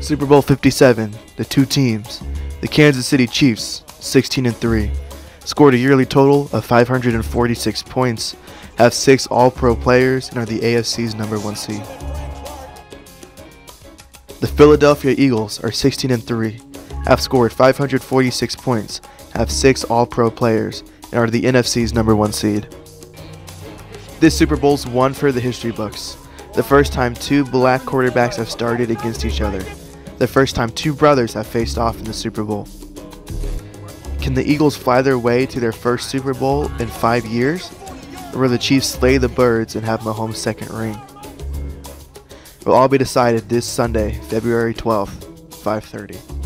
Super Bowl 57, the two teams, the Kansas City Chiefs, 16 and 3, scored a yearly total of 546 points, have 6 All-Pro players and are the AFC's number 1 seed. The Philadelphia Eagles are 16 and 3, have scored 546 points, have 6 All-Pro players and are the NFC's number 1 seed. This Super Bowl's one for the history books. The first time two black quarterbacks have started against each other. The first time two brothers have faced off in the Super Bowl. Can the Eagles fly their way to their first Super Bowl in five years? Or will the Chiefs slay the birds and have Mahomes' second ring? It will all be decided this Sunday, February 12th, 5:30.